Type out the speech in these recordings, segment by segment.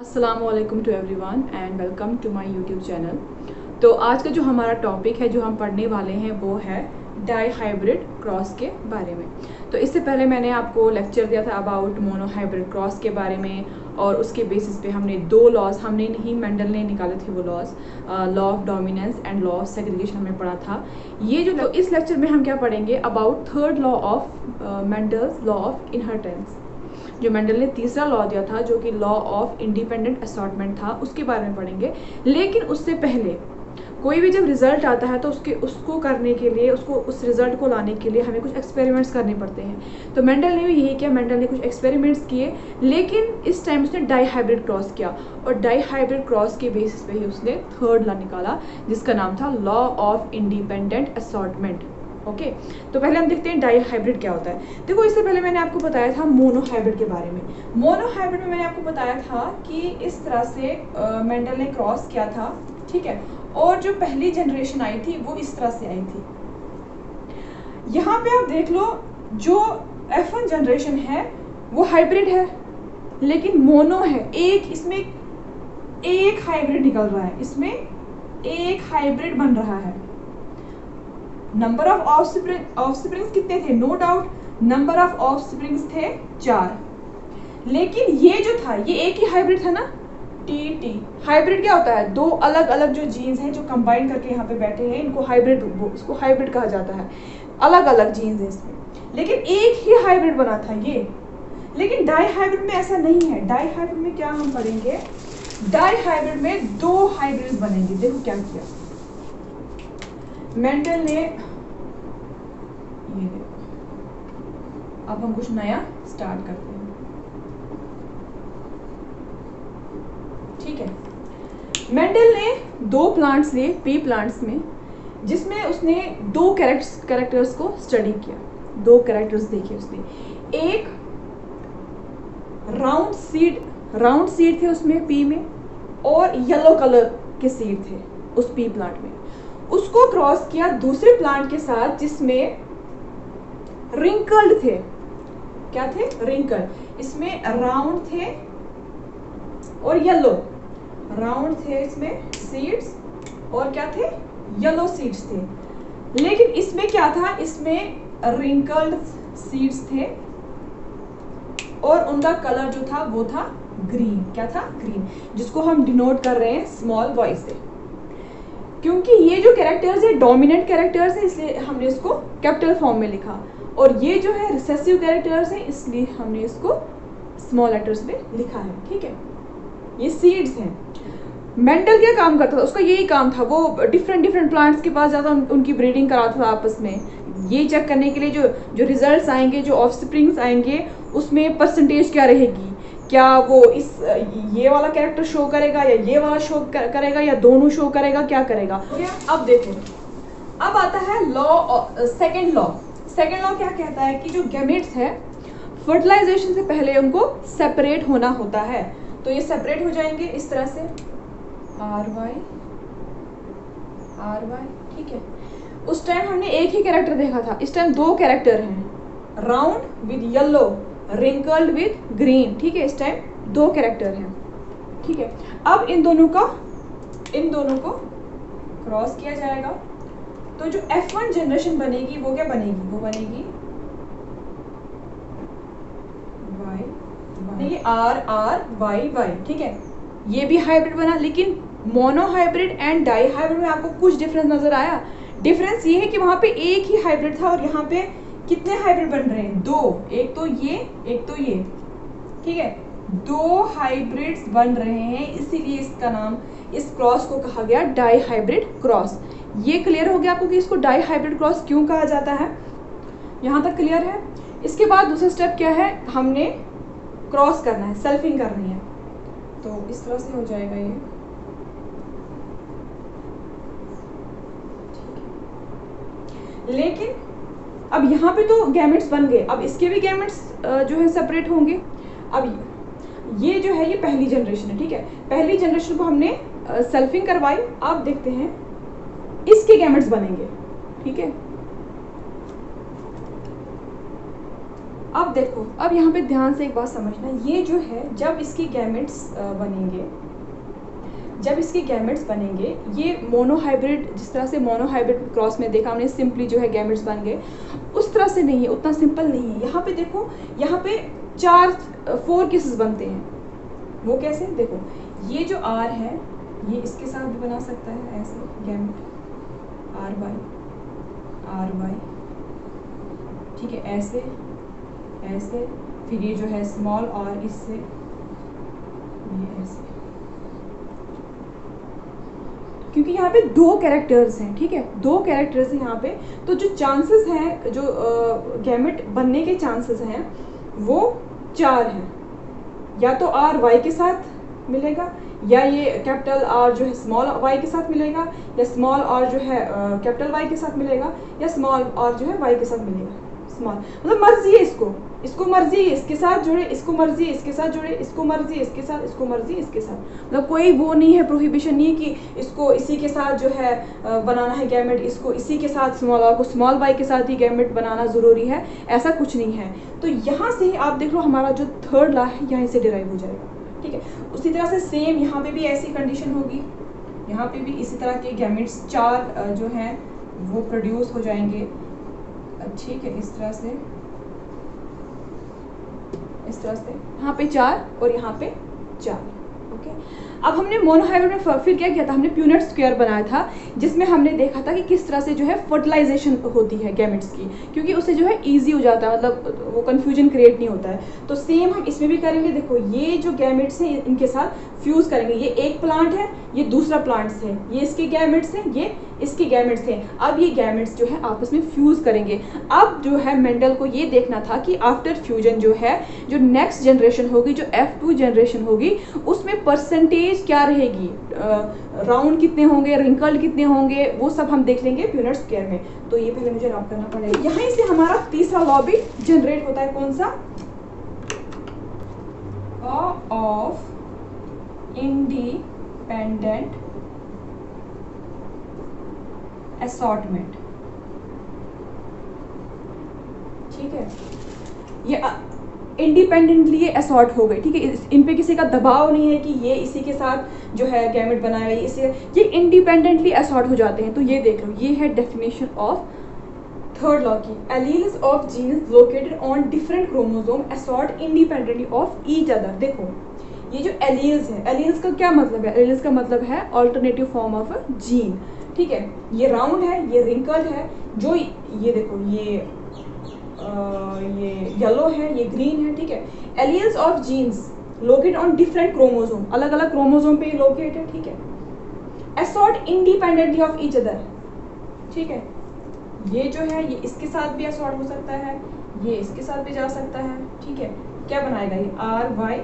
Aslam to every one and welcome to my YouTube channel तो आज का जो हमारा टॉपिक है, जो हम पढ़ने वाले हैं, वो है डाई हाइब्रिड क्रॉस के बारे में। तो इससे पहले मैंने आपको लेक्चर दिया था अबाउट मोनो हाइब्रिड क्रॉस के बारे में और उसके बेसिस पे हमने दो लॉज हमने नहीं मेंडल ने निकाले थे वो laws law of dominance and law of segregation हमने पढ़ा था। ये जो तो इस लेक्चर में हम क्या पढ़ेंगे? About third law of Mendel's law of inheritance जो मेंडल ने तीसरा लॉ दिया था, जो कि लॉ ऑफ़ इंडिपेंडेंट असॉटमेंट था, उसके बारे में पढ़ेंगे। लेकिन उससे पहले, कोई भी जब रिज़ल्ट आता है तो उसके, उसको करने के लिए, उसको, उस रिज़ल्ट को लाने के लिए हमें कुछ एक्सपेरिमेंट्स करने पड़ते हैं। तो मेंडल ने भी यही किया मेंडल ने कुछ एक्सपेरिमेंट्स किए, लेकिन इस टाइम उसने डाई हाइब्रिड क्रॉस किया। और डाई हाइब्रिड क्रॉस के बेसिस पे ही उसने थर्ड लॉ निकाला, जिसका नाम था law of independent assortment okay? तो पहले हम देखते हैं डाई हाइब्रिड क्या होता है। देखो, इससे पहले मैंने आपको बताया था मोनो हाइब्रिड के बारे में। मोनो हाइब्रिड में मैंने आपको बताया था कि इस तरह से मेंडल ने क्रॉस किया था, ठीक है? और जो पहली जनरेशन आई थी, वो इस तरह से आई थी। यहाँ पे आप देख लो, जो एफ़ जनरेशन है, वो हाइब्रिड है, लेकिन मोनो है। एक, इसमें एक हाइब्रिड निकल रहा है। इसमें एक हाइब्रिड बन रहा है। नंबर ऑफ़ ऑफ़ कितने थे? No doubt number of of थे चार। लेकिन ये जो था, ये एक ही हाइब्रिड था ना? टी टी हाइब्रिड क्या होता है? दो अलग अलग जो जीन्स हैं जो कंबाइन करके यहाँ पे बैठे हैं, इनको हाइब्रिड इसको हाइब्रिड कहा जाता है। अलग अलग जीन्स हैं इसमें। लेकिन एक ही हाइब्रिड बना था ये। लेकिन डाई हाइब्रिड में ऐसा नहीं है। डाई हाइब्रिड में क्या हम पढ़ेंगे? डाई हाइब्रिड में दो हाइब्रिड बनेंगे। देखो क्या किया। मेंटल ने ये अब हम कुछ नया स्टार्ट करते हैं। ठीक है। मेंडल ने दो प्लांट्स लिए पी प्लांट्स में, जिसमें उसने दो कैरेक्टर्स कैरेक्टर्स को स्टडी किया। दो कैरेक्टर्स देखे उसने। एक राउंड सीड राउंड सीड थे उसमें पी में, और येलो कलर के सीड थे उस पी प्लांट में। उसको क्रॉस किया दूसरे प्लांट के साथ जिसमें रिंकल्ड थे। क्या थे? रिंकल इसमें राउंड थे और येलो राउंड थे इसमें सीड्स और क्या थे? येलो सीड्स थे। लेकिन इसमें क्या था? इसमें रिंकल्ड सीड्स थे और उनका कलर जो था वो था ग्रीन क्या था? ग्रीन जिसको हम डिनोट कर रहे हैं स्मॉल वॉइस से। क्योंकि ये जो कैरेक्टर्स है डोमिनेंट कैरेक्टर्स है इसलिए हमने इसको कैपिटल फॉर्म में लिखा। और ये जो है रिसेसिव कैरेक्टर्स है इसलिए हमने इसको स्मॉल लेटर्स में लिखा है ठीक है? ये सीड्स हैं। मेंटल क्या काम करता था? उसका यही काम था। वो डिफरेंट डिफरेंट प्लांट्स के पास जाता उन, उनकी ब्रीडिंग कराता था आपस में। ये चेक करने के लिए जो जो रिजल्ट्स आएँगे जो ऑफ़ आएँगे उसमें परसेंटेज क्या रहेगी? क्या वो इस ये वाला कैरेक्टर शो करेगा या ये वाला शो कर, करेगा या दोनों शो करेगा क्या करेगा? अब देखो अब आता है law second law second law क्या कहता है कि जो गैमेट्स है फर्टिलाइजेशन से पहले उनको सेपरेट होना होता है। तो ये सेपरेट हो जाएँगे इस तरह से। आर वाई आर वाई ठीक है। उस टाइम हमने एक ही कैरेक्टर देखा था। इस टाइम दो कैरेक्टर हैं। Round with yellow wrinkled with green ठीक है, इस टाइम दो कैरेक्टर हैं। ठीक है, अब इन दोनों का, इन दोनों को क्रॉस किया जाएगा। तो जो F1 जनरेशन बनेगी, वो क्या बनेगी? वो बनेगी Y R R Y Y ठीक है। ये भी हाइब्रिड बना, लेकिन monohybrid and dihybrid में आपको कुछ डिफरेंस नज़र आया। डिफरेंस ये है कि वहाँ पे एक ही हाइब्रिड था और यहाँ पे कितने हाइब्रिड बन रहे हैं? दो। एक तो ये, एक तो ये। ठीक है? दो हाइब्रिड्स बन रहे हैं, इसीलिए इसका नाम, इस क्रॉस को कहा गया डाई हाइब्रिड क्रॉस ये क्लियर हो गया आपको कि इसको डाई हाइब्रिड क्रॉस क्यों कहा जाता है? यहाँ तक क्लियर है? इसके बाद दूसरा स्टेप क्या है? हमने क्रॉस करना है सेल्फिंग करनी है। तो इस तरह से हो जाएगा ये। लेकिन अब यहाँ पे तो गैमेट्स बन गए, अब इसके भी गैमेट्स जो है सेपरेट होंगे। अब ये जो है, ये पहली जनरेशन है, ठीक है? पहली जनरेशन को हमने सेल्फिंग करवाई, अब देखते हैं इसके गैमेट्स बनेंगे, ठीक है? अब देखो, अब यहाँ पे ध्यान से एक बात समझना, ये जो है, जब इसकी गैमेट्स बनेंगे जब इसके गैमेट्स बनेंगे, ये मोनोहाइब्रिड जिस तरह से मोनोहाइब्रिड क्रॉस में देखा हमने सिंपली जो है गैमेट्स बन गए। उस तरह से नहीं है, उतना सिंपल नहीं है। यहाँ पे देखो, यहाँ पे चार फोर केसेस बनते हैं। वो कैसे? देखो, ये जो आर है, ये इसके साथ भी बना सकता है ऐसे gamete R Y R Y ठीक है, ऐसे ऐसे। फिर ये जो है स्मॉल आर इससे, ये ऐसे। क्योंकि यहाँ पे दो कैरेक्टर्स हैं, ठीक है? दो कैरेक्टर्स हैं यहाँ पे। तो जो चांसेस हैं, जो गैमेट बनने के चांसेस हैं, वो चार हैं। या तो आर वाई के साथ मिलेगा, या ये कैपिटल आर जो है स्मॉल वाई के साथ मिलेगा, या स्मॉल आर जो है कैपिटल वाई के साथ मिलेगा, या स्मॉल आर जो है वाई के साथ मिलेगा। स्मॉल मतलब मर्ज़ी है इसको। इसको मर्ज़ी, इसके साथ जुड़े, इसको मर्ज़ी, इसके साथ जुड़े, इसको मर्ज़ी, इसके साथ, इसको मर्ज़ी, इसके साथ। मतलब कोई वो नहीं है प्रोहिबिशन नहीं कि इसको इसी के साथ जो है बनाना है गैमेट इसको इसी के साथ स्मॉल आर को स्मॉल बाई के साथ ही गैमेट बनाना ज़रूरी है, ऐसा कुछ नहीं है। तो यहाँ से ही आप देख लो, हमारा जो थर्ड ला है, यहाँ से डिराइव हो जाएगा। ठीक है? उसी तरह से सेम यहाँ पे भी ऐसी कंडीशन होगी। यहाँ पे भी इसी तरह के गैमेट्स चार जो हैं, वो प्रोड्यूस हो जाएँगे। ठीक है, इस तरह से। इस तरह से। यहाँ पे चार और यहाँ पे चार ओके अब हमने मोनोहाइब्रिड में फिर क्या, किया था हमने प्यूनेट स्क्वायर बनाया था, जिसमें हमने देखा था कि किस तरह से जो है फर्टिलाइजेशन होती है गैमेट्स की, क्योंकि उससे जो है इजी हो जाता है मतलब वो कन्फ्यूज़न क्रिएट नहीं होता है। तो सेम हम इसमें भी करेंगे, देखो, ये जो गैमेट्स हैं, इनके साथ फ्यूज करेंगे। ये एक प्लांट है, ये दूसरा प्लांट्स है, ये इसके गैमेट्स हैं, ये इसके गैमेट्स हैं अब ये गैमेट्स जो है आपस में फ्यूज करेंगे। अब जो है मेंडल को ये देखना था कि आफ्टर फ्यूजन जो है, जो नेक्स्ट जनरेशन होगी, जो एफ़ टू जनरेशन होगी, उसमें परसेंटेज क्या रहेगी? राउंड कितने होंगे रिंकल कितने होंगे, वो सब हम देख लेंगे प्यूनट स्क्वेयर में। तो ये पहले मुझे नोट करना पड़ेगा। यहीं से हमारा तीसरा लॉ भी जनरेट होता है कौन सा? ऑफ़ इंडिपेंडेंट असॉर्टमेंट ठीक है? ये इंडिपेंडेंटली ये असॉर्ट हो गए ठीक है? इन पे किसी का दबाव नहीं है कि ये इसी के साथ जो है गैमेट बनाया इसे ये इंडिपेंडेंटली असॉर्ट हो जाते हैं तो ये देख लो, ये है डेफिनेशन ऑफ़ थर्ड लॉ की। Alleles of genes located on different chromosome assort independently of each other देखो, ये जो एलियल्स है एलियल्स का क्या मतलब है? एलियल्स का मतलब है ऑल्टरनेटिव फॉर्म ऑफ़ जीन ठीक है ये राउंड है ये रिंकल्ड है जो ये देखो ये आ, ये येलो है ये ग्रीन है ठीक है। Alleles of genes locate on different chromosome अलग अलग क्रोमोजोम पे लोकेट है ठीक है। Assort independently of each other ठीक है। ये जो है ये इसके साथ भी असॉर्ट हो सकता है ये इसके साथ भी जा सकता है ठीक है। क्या बनाएगा ये? आर वाई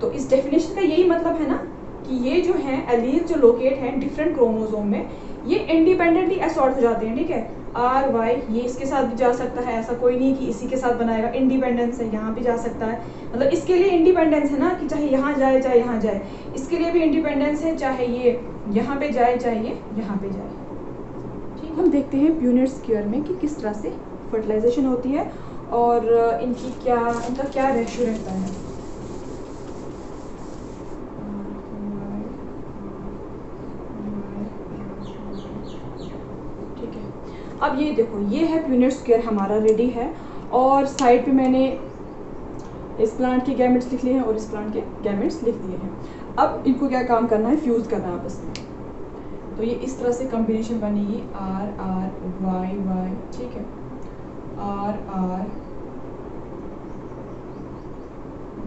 तो इस डेफिनेशन का यही मतलब है ना? कि ये जो है एलीज जो लोकेट हैं डिफरेंट क्रोमोजोम में, ये इंडिपेंडेंटली असॉर्ट हो जाते हैं, ठीक है? आर वाई ये इसके साथ भी जा सकता है, ऐसा कोई नहीं कि इसी के साथ बनाएगा इंडिपेंडेंस है, यहाँ भी जा सकता है। मतलब इसके लिए इंडिपेंडेंस है ना, कि चाहे यहाँ जाए, चाहे यहाँ जाए। इसके लिए भी इंडिपेंडेंस है, चाहे ये यहाँ पे जाए, चाहे ये यहाँ पे जाए। ठीक, हम देखते हैं प्यूनिट स्क्योर में कि किस तरह से फर्टिलाइजेशन होती है और इनकी क्या, इनका क्या रेशो रहता है। अब ये देखो, ये है प्यूनेट स्क्वेयर हमारा रेडी है और साइड पे मैंने इस प्लांट के गैमेट्स लिख लिए हैं और इस प्लांट के गैमेट्स लिख दिए हैं। अब इनको क्या काम करना है? फ्यूज़ करना है आपस में। तो ये इस तरह से कॉम्बिनेशन बनेगी आर आर वाई वाई ठीक है। आर आर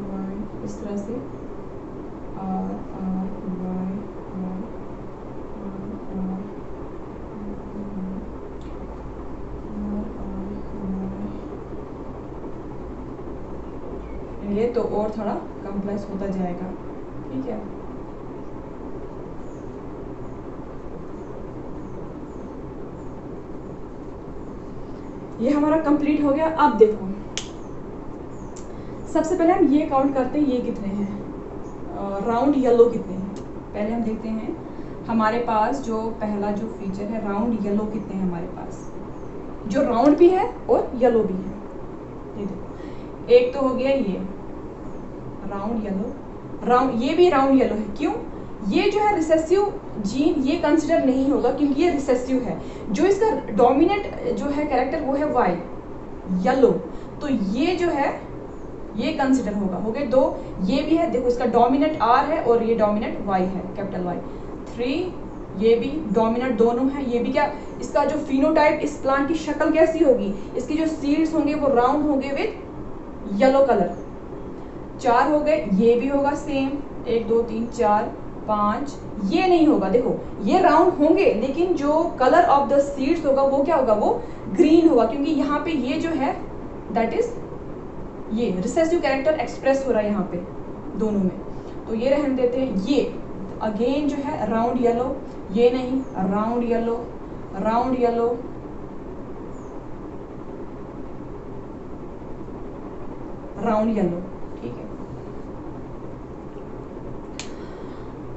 वाई इस तरह से। आर आर वाई ये तो थोड़ा कम्प्लेक्स होता जाएगा। ठीक है? ये हमारा कंप्लीट हो गया। अब देखो। सबसे पहले हम ये काउंट करते हैं, ये कितने हैं? राउंड येलो कितने हैं? पहले हम देखते हैं, हमारे पास जो पहला जो फीचर है राउंड येलो कितने हैं हमारे पास? जो राउंड भी है और येलो भी है। ये देखो। एक तो हो गया ये। राउंड येलो राउंड, ये भी राउंड येलो है। क्यों? ये जो है रिसेसिव जीन ये कंसिडर नहीं होगा क्योंकि ये रिसेसिव है। जो इसका डोमिनेंट जो है कैरेक्टर वो है वाई येलो तो ये जो है, ये कंसिडर होगा। हो गए दो। ये भी है, देखो इसका डोमिनेंट आर है और ये डोमिनेंट वाई है कैपिटल वाई थ्री ये भी डोमिनेंट दोनों है। ये भी क्या, इसका जो फिनोटाइप इस प्लांट की शक्ल कैसी होगी? इसकी जो सीड्स होंगे, वो राउंड होंगे विद येलो कलर चार हो गए, ये भी होगा सेम एक, दो, तीन, चार, पाँच, ये नहीं होगा। देखो, ये राउंड होंगे, लेकिन जो कलर ऑफ़ द सीड्स होगा, वो क्या होगा? वो ग्रीन होगा, क्योंकि यहाँ पे ये जो है दैट इज़ ये रिसेसिव कैरेक्टर एक्सप्रेस हो रहा है यहाँ पे, दोनों में। तो ये रहने देते हैं, ये अगेन जो है राउंड येलो ये नहीं round yellow round yellow round yellow ठीक है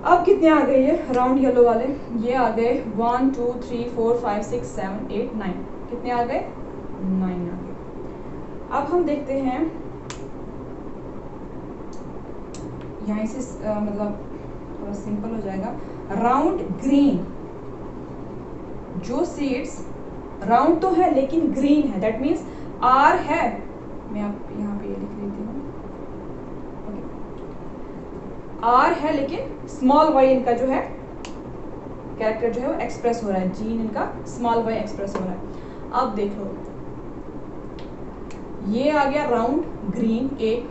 अब कितने आ गए ये? राउंड येलो वाले। ये आ गए one two three four five six seven eight nine कितने आ गए? नाइन आ गए। अब हम देखते हैं। यहाँ से मतलब थोड़ा सिंपल हो जाएगा। राउंड ग्रीन जो सीड्स राउंड तो है, लेकिन ग्रीन है। दैट मीन्स आर है। मैं आप यहाँ पे ये लिख लेती हूँ आर है, लेकिन स्मॉल वाई इनका जो है कैरेक्टर जो है वो एक्सप्रेस हो रहा है। जीन इनका स्मॉल वाई एक्सप्रेस हो रहा है। अब देख। लो ये आ गया राउंड ग्रीन एक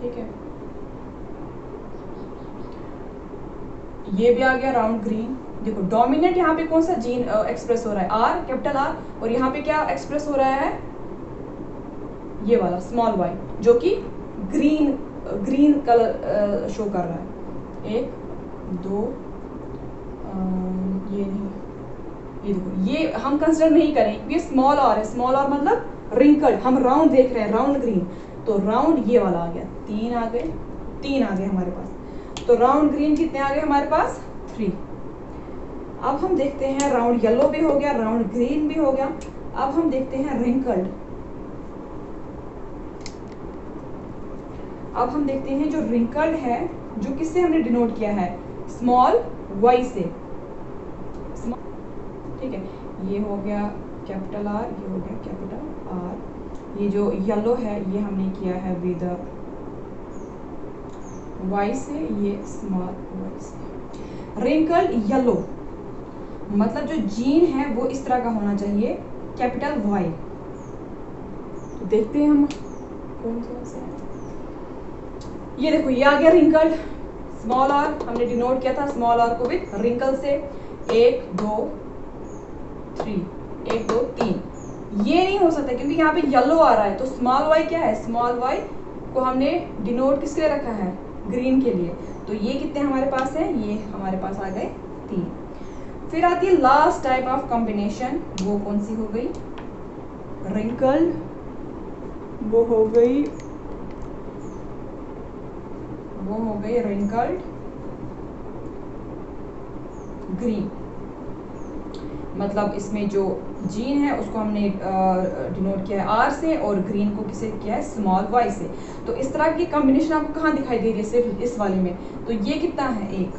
ठीक है। ये भी आ गया राउंड ग्रीन देखो डोमिनेंट यहाँ पे कौन सा जीन एक्सप्रेस हो रहा है? आर कैपिटल आर और यहाँ पे क्या एक्सप्रेस हो रहा है? ये वाला स्मॉल वाई जो कि ग्रीन ग्रीन कलर शो कर रहा है। एक, दो ये नहीं, ये देखो, ये हम कंसिडर नहीं करें, ये स्मॉल आर है स्मॉल आर मतलब रिंकल्ड हम राउंड देख रहे हैं राउंड ग्रीन तो राउंड ये वाला आ गया, तीन आ गए, तीन आ गए हमारे पास। तो राउंड ग्रीन कितने आ गए हमारे पास? थ्री अब हम देखते हैं राउंड येलो भी हो गया राउंड ग्रीन भी हो गया। अब हम देखते हैं रिंकल्ड अब हम देखते हैं जो रिंकल्ड है, जो किससे हमने डिनोट किया है? स्मॉल वाई से। ठीक है, ये हो गया कैपिटल आर ये हो गया कैपिटल आर ये जो येलो है, ये हमने किया है विद वाई से, ये स्मॉल वाई से। रिंकल येलो मतलब जो जीन है, वो इस तरह का होना चाहिए कैपिटल वाई तो देखते हैं हम कौन सा से ये देखो, ये आ गया रिंकल्ड स्मॉल आर हमने डिनोट किया था स्मॉल आर को विद रिंकल से. एक, दो थ्री एक, दो, तीन. ये नहीं हो सकता क्योंकि यहाँ पे येलो आ रहा है तो स्मॉल वाई क्या है? स्मॉल वाई को हमने डिनोट किसके लिए रखा है? ग्रीन के लिए. तो ये कितने हमारे पास है? ये हमारे पास आ गए तीन. फिर आती है लास्ट टाइप ऑफ़ कॉम्बिनेशन वो कौन सी हो गई? रिंकल वो हो गई वो हो गई रिंकल्ड ग्रीन मतलब इसमें जो जीन है, उसको हमने डिनोट किया है आर से और ग्रीन को किसे किया है? स्मॉल वाई से. तो इस तरह की कॉम्बिनेशन आपको कहाँ दिखाई दे रही है? सिर्फ़ इस वाले में. तो ये कितना है? एक.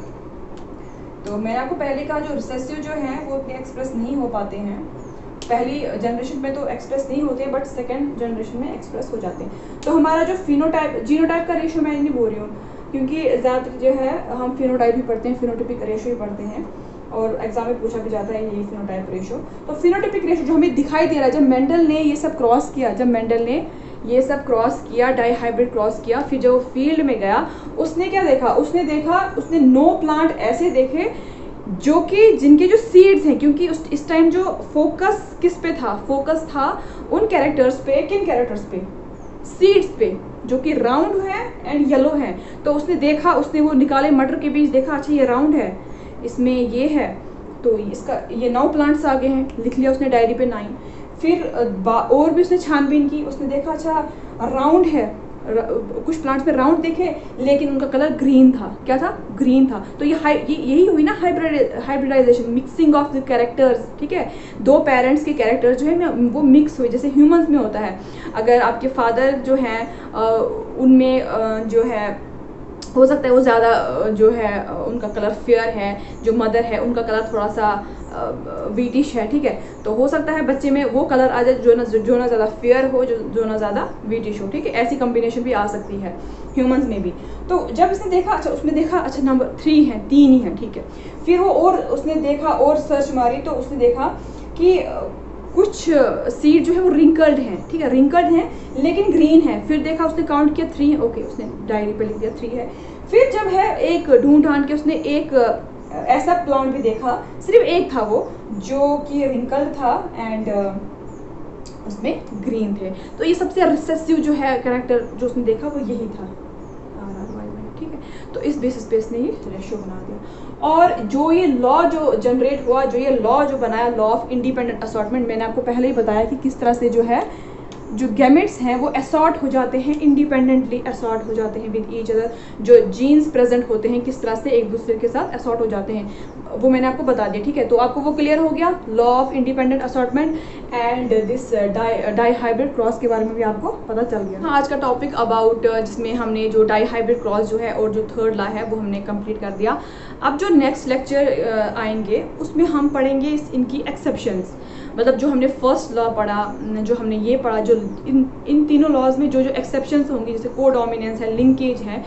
तो मैंने आपको पहले कहा जो रिसेसिव जो है, वो इतने एक्सप्रेस नहीं हो पाते हैं. पहली जनरेशन में तो एक्सप्रेस नहीं होते बट सेकेंड जनरेशन में एक्सप्रेस हो जाते हैं. तो हमारा जो फिनोटाइप जीनोटाइप का रेशियो मैं नहीं बोल रही हूँ. क्योंकि ज़्यादातर जो है, हम फिनोटाइप भी पढ़ते हैं फिनोटिपिक रेशो ही पढ़ते हैं। और एग्ज़ाम में पूछा भी जाता है, ये फिनोटाइप रेशो तो फिनोटिपिक रेशो जो हमें दिखाई दे रहा है, जब मेंडल ने ये सब क्रॉस किया, जब मेंडल ने ये सब क्रॉस किया डाई हाइब्रिड क्रॉस किया, फिर जो फ़ील्ड में गया, उसने क्या देखा? उसने देखा, उसने नो प्लांट ऐसे देखे जो कि जिनके जो सीड्स हैं, क्योंकि उस, इस टाइम जो फोकस किस पे था? फोकस था उन कैरेक्टर्स पे, किन कैरेक्टर्स पे? सीड्स पे, जो कि राउंड है एंड येलो है। तो उसने देखा, उसने वो निकाले मटर के बीज, देखा अच्छा ये राउंड है। इसमें ये है। तो इसका, ये नौ प्लांट्स आगे हैं। लिख लिया उसने डायरी पे नाइन फिर और भी उसने छानबीन की। उसने देखा अच्छा राउंड है। कुछ प्लांट्स में राउंड देखे, लेकिन उनका कलर ग्रीन था। क्या था? ग्रीन था। तो ये यही हुई ना hybrid hybridization mixing of the characters ठीक है? दो पेरेंट्स के कैरेक्टर्स जो है वो मिक्स हुए जैसे ह्यूमंस में होता है। अगर आपके फादर जो हैं उनमें जो है हो सकता है वो ज़्यादा जो है उनका कलर फेयर है, जो मदर है, उनका कलर थोड़ा सा वीटिश है, ठीक है? तो हो सकता है बच्चे में वो कलर आ जाए जो ना जो ना ज़्यादा फेयर हो, जो जो ना ज़्यादा वीटिश हो, ठीक है? ऐसी कम्बिनेशन भी आ सकती है ह्यूमंस में भी। तो जब इसने देखा अच्छा उसने देखा अच्छा नंबर थ्री है, तीन ही है, ठीक है? फिर वो और, उसने देखा और सर्च मारी तो उसने देखा कि कुछ सीड जो है वो रिंकल्ड हैं, ठीक है? रिंकल्ड हैं, लेकिन ग्रीन है। फिर देखा उसने काउंट किया थ्री ओके उसने डायरी पे लिख दिया थ्री है। फिर जब है एक ढूंढ ढांड के उसने एक ऐसा प्लांट भी देखा, सिर्फ़ एक था वो, जो कि रिंकल्ड था एंड उसमें ग्रीन थे। तो ये सबसे रिसेसिव जो है करेक्टर जो उसने देखा वो यही था। ठीक है? तो इस बेसिस पे इसने ये रेशो बना दिया। और जो ये लॉ जो जनरेट हुआ, जो ये लॉ जो बनाया लॉ ऑफ़ इंडिपेंडेंट असॉटमेंट मैंने आपको पहले ही बताया कि किस तरह से जो है जो गैमेट्स हैं वो असॉर्ट हो जाते हैं इंडिपेंडेंटली असॉर्ट हो जाते हैं विद ईच अदर जो जीन्स प्रेजेंट होते हैं किस तरह से एक दूसरे के साथ असॉर्ट हो जाते हैं वो मैंने आपको बता दिया ठीक है? तो आपको वो क्लियर हो गया? Law of independent assortment and this dihybrid cross के बारे में भी आपको पता चल गया। हाँ आज का टॉपिक अबाउट uh, जिसमें हमने जो डाई हाइब्रिड क्रॉस जो है और जो थर्ड ला है वो हमने कंप्लीट कर दिया। अब जो नेक्स्ट लेक्चर uh, आएँगे उसमें हम पढ़ेंगे इनकी एक्सेप्शंस मतलब जो हमने फ़र्स्ट लॉ पढ़ा जो हमने ये पढ़ा, जो इन इन तीनों लॉज में जो जो एक्सेप्शंस होंगी, जैसे को डोमिनेंस है लिंकेज है,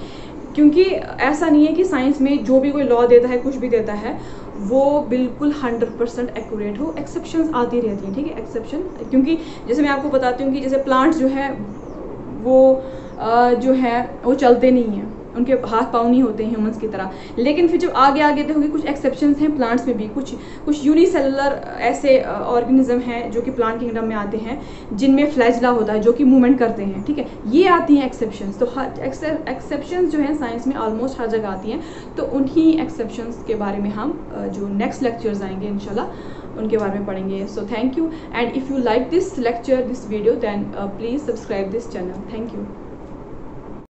क्योंकि ऐसा नहीं है कि साइंस में जो भी कोई लॉ देता है, कुछ भी देता है, वो बिल्कुल हंड्रेड परसेंट एक्यूरेट हो। एक्सेप्शन आती रहती हैं, ठीक है? एक्सेप्शन क्योंकि जैसे मैं आपको बताती हूँ कि जैसे प्लांट्स जो है, वो जो है, वो चलते नहीं हैं। उनके हाथ पाँव नहीं होते हैं ह्यूमंस की तरह। लेकिन फिर जब आगे आगे देखोगे, कुछ एक्सेप्शन हैं प्लांट्स में भी। कुछ कुछ यूनिसेलुलर ऐसे ऑर्गेनिज्म हैं जो कि प्लांट किंगडम में आते हैं, जिनमें फ्लैजला होता है, जो कि मूवमेंट करते हैं, ठीक है? ये आती हैं एक्सेप्शन तो हर एक्सेप्शन जो हैं साइंस में ऑलमोस्ट हर जगह आती हैं। तो उन्हीं एक्सेप्शन के बारे में हम जो नेक्स्ट लेक्चर्स आएँगे, इंशाल्लाह, उनके बारे में पढ़ेंगे। So thank you and if you like this lecture this video then please subscribe this channel thank you